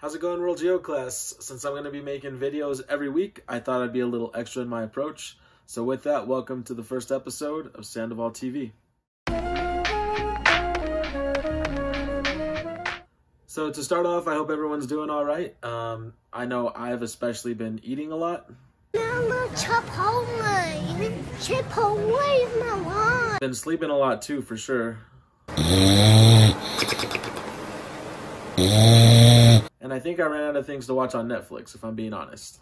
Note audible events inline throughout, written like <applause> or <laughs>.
How's it going, World Geo class? Since I'm going to be making videos every week, I thought I'd be a little extra in my approach. So with that, welcome to the first episode of Sandoval TV. So to start off, I hope everyone's doing all right. Um, I know I've especially been eating a lot. Chipotle. Chipotle is my. Been sleeping a lot too, for sure. <laughs> I think I ran out of things to watch on Netflix, if I'm being honest.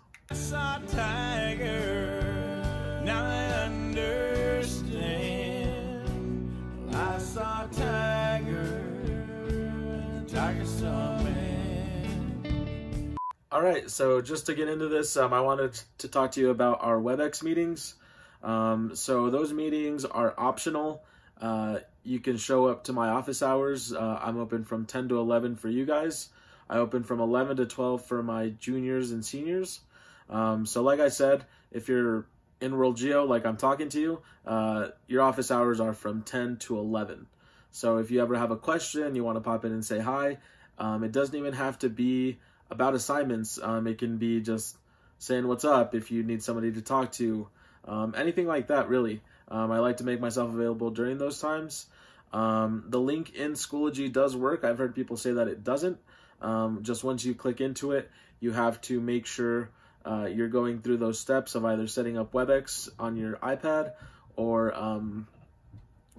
All right, so just to get into this, um, I wanted to talk to you about our WebEx meetings. Um, so those meetings are optional. Uh, you can show up to my office hours. Uh, I'm open from 10 to 11 for you guys. I open from 11 to 12 for my juniors and seniors. Um, so like I said, if you're in World Geo, like I'm talking to you, uh, your office hours are from 10 to 11. So if you ever have a question, you want to pop in and say hi, um, it doesn't even have to be about assignments. Um, it can be just saying what's up if you need somebody to talk to, um, anything like that, really. Um, I like to make myself available during those times. Um, the link in Schoology does work. I've heard people say that it doesn't. Um, just once you click into it, you have to make sure uh, you're going through those steps of either setting up WebEx on your iPad or um,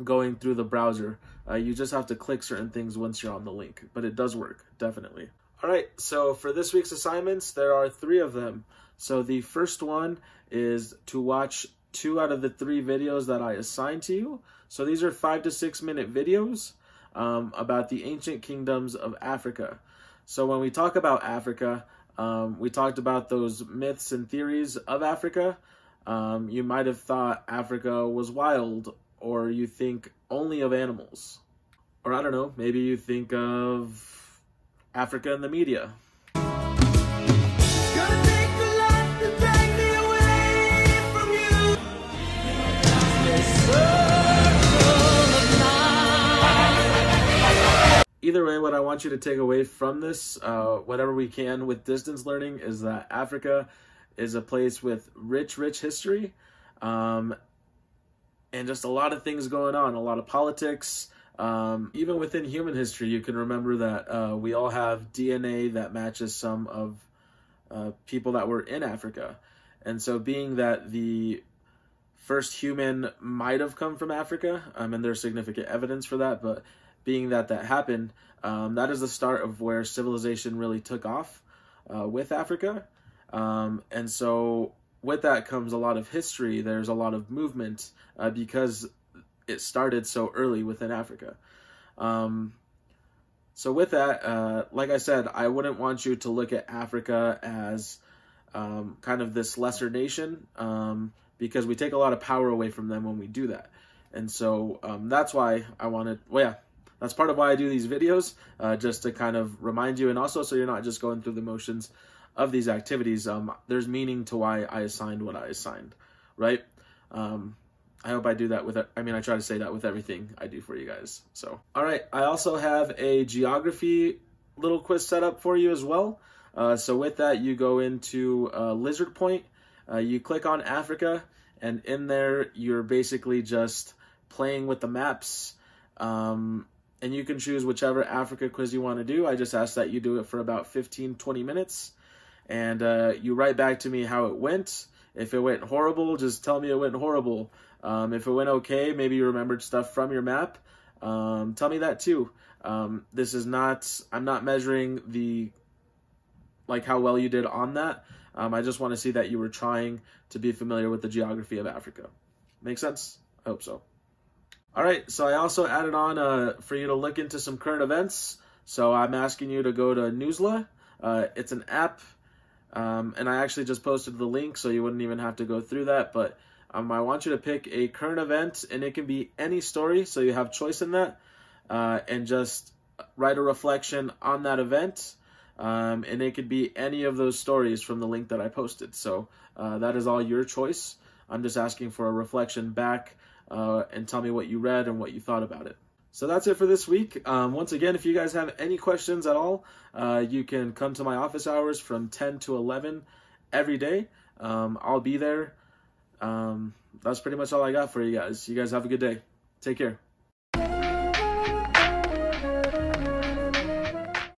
going through the browser. Uh, you just have to click certain things once you're on the link, but it does work, definitely. All right, so for this week's assignments, there are three of them. So the first one is to watch two out of the three videos that I assigned to you. So these are five to six minute videos um, about the ancient kingdoms of Africa. So when we talk about Africa, um, we talked about those myths and theories of Africa. Um, you might have thought Africa was wild, or you think only of animals. Or I don't know, maybe you think of Africa in the media. Either way, what I want you to take away from this, uh, whatever we can with distance learning, is that Africa is a place with rich, rich history, um, and just a lot of things going on, a lot of politics. Um, even within human history, you can remember that uh, we all have DNA that matches some of uh, people that were in Africa. And so, being that the first human might have come from Africa, um, and there's significant evidence for that, but being that that happened, um, that is the start of where civilization really took off uh, with Africa. Um, and so, with that comes a lot of history. There's a lot of movement uh, because it started so early within Africa. Um, so, with that, uh, like I said, I wouldn't want you to look at Africa as um, kind of this lesser nation um, because we take a lot of power away from them when we do that. And so um, that's why I wanted, well, yeah, that's part of why I do these videos, uh, just to kind of remind you, and also so you're not just going through the motions of these activities. Um, there's meaning to why I assigned what I assigned, right? Um, I hope I do that with, I mean, I try to say that with everything I do for you guys. So, all right. I also have a geography little quiz set up for you as well. Uh, so with that, you go into uh, Lizard Point, uh, you click on Africa, and in there, you're basically just playing with the maps. Um, and you can choose whichever Africa quiz you want to do. I just ask that you do it for about 15, 20 minutes. And uh, you write back to me how it went. If it went horrible, just tell me it went horrible. Um, if it went okay, maybe you remembered stuff from your map. Um, tell me that too. Um, this is not, I'm not measuring the, like how well you did on that. Um, I just want to see that you were trying to be familiar with the geography of Africa. Make sense? I hope so. All right, so I also added on uh, for you to look into some current events. So I'm asking you to go to Newsela. Uh, it's an app, um, and I actually just posted the link, so you wouldn't even have to go through that. But um, I want you to pick a current event, and it can be any story, so you have choice in that, uh, and just write a reflection on that event. Um, and it could be any of those stories from the link that I posted. So uh, that is all your choice. I'm just asking for a reflection back uh, and tell me what you read and what you thought about it. so that's it for this week. Um, once again, if you guys have any questions at all, uh, you can come to my office hours from 10 to 11 every day. Um, I'll be there. Um, that's pretty much all I got for you guys. You guys have a good day. Take care.